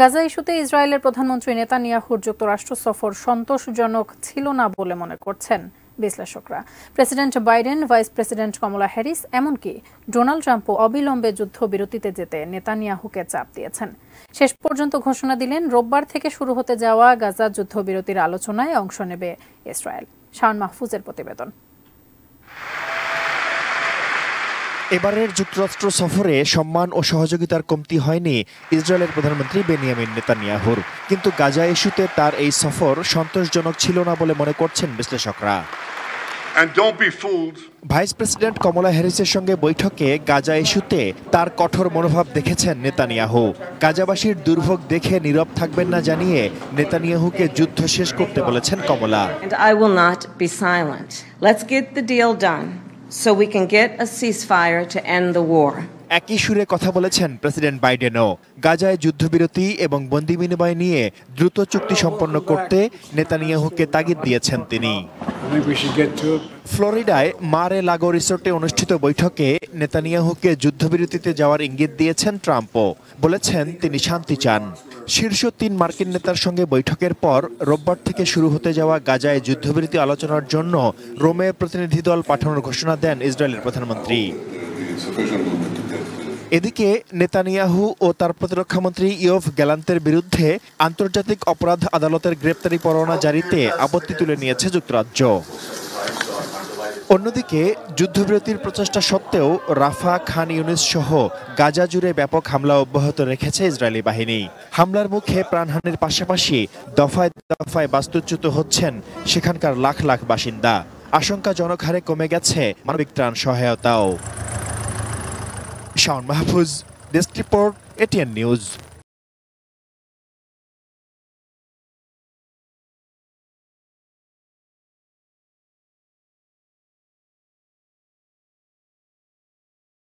গাজা ইস্যুতে ইসরায়েলের প্রধানমন্ত্রী নেতানিয়াহুর যুক্তরাষ্ট্র সফর সন্তোষজনক ছিল না বলে মনে করছেন বিশ্লেষকরা। President Biden, vice president Kamala Harris, এমনকি ডোনাল্ড ট্রাম্পও অবিলম্বে যুদ্ধবিরতিতে যেতে নেতানিয়াহুকে চাপ দিয়েছেন। শেষ পর্যন্ত ঘোষণা দিলেন, রোববার থেকে শুরু হতে যাওয়া গাজা যুদ্ধবিরতির আলোচনায় অংশ নেবে ইসরায়েল। শাওন মাহফুজের প্রতিবেদন। এবারের যুক্তরাষ্ট্র সফরে সম্মান ও সহযোগিতার কমতি হয়নি ইসরায়েলের প্রধানমন্ত্রী বেনিয়ামিন নেতানিয়াহুর। কিন্তু গাজা ইস্যুতে তার এই সফর সন্তোষজনক ছিল না বলে মনে করছেন বিশ্লেষকরা. ভাইস প্রেসিডেন্ট কমলা হ্যারিসের সঙ্গে বৈঠকে গাজা ইস্যুতে তার কঠোর মনোভাব দেখেছেন নেতানিয়াহু। গাজাবাসীর দুর্ভোগ দেখে নীরব থাকবেন না জানিয়ে নেতানিয়াহুকে যুদ্ধ শেষ করতে বলেছেন কমলা। so we can get a ceasefire to end the war. একই সুরে কথা বলেছেন প্রেসিডেন্ট বাইডেনও। গাজায় যুদ্ধবিরতি এবং বন্দি বিনিময় নিয়ে দ্রুত চুক্তি সম্পন্ন করতে নেতানিয়াহুকে তাগিদ দিয়েছেন তিনি. ফ্লোরিডায় মারে লাগো রিসোর্টে অনুষ্ঠিত বৈঠকে নেতানিয়াহুকে যুদ্ধবিরতিতে যাওয়ার ইঙ্গিত দিয়েছেন ট্রাম্পও। বলেছেন তিনি শান্তি চান। শীর্ষ তিন মার্কিন নেতার সঙ্গে বৈঠকের পর রোববার থেকে শুরু হতে যাওয়া গাজায় যুদ্ধবিরতি আলোচনার জন্য রোমে প্রতিনিধি দল পাঠানোর ঘোষণা দেন ইসরায়েলের প্রধানমন্ত্রী। এদিকে নেতানিয়াহু ও তার প্রতিরক্ষামন্ত্রী ইয়ফ গ্যালান্তের বিরুদ্ধে আন্তর্জাতিক অপরাধ আদালতের গ্রেপ্তারি পরোয়ানা জারিতে আপত্তি তুলে নিয়েছে যুক্তরাজ্য। অন্যদিকে, যুদ্ধবিরতির প্রচেষ্টা সত্ত্বেও রাফা খান ইউনিস সহ গাজা জুড়ে ব্যাপক হামলা অব্যাহত রেখেছে ইসরায়েলি বাহিনী। হামলার মুখে প্রাণহানির পাশাপাশি দফায় দফায় বাস্তুচ্যুত হচ্ছেন সেখানকার লাখ লাখ বাসিন্দা। আশঙ্কাজনক হারে কমে গেছে মানবিক ত্রাণ সহায়তাও। Shawon Mahfuz desk report ATN news.